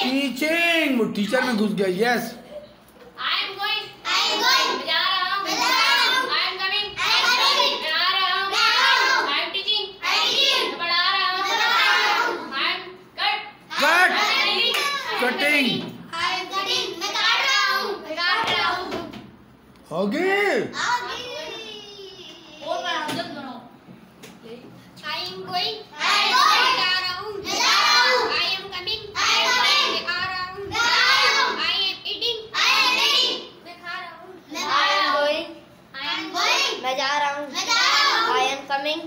Teaching वो teacher में घुस गया यस कटिंग हो गई मैं जा रहा हूँ। I am coming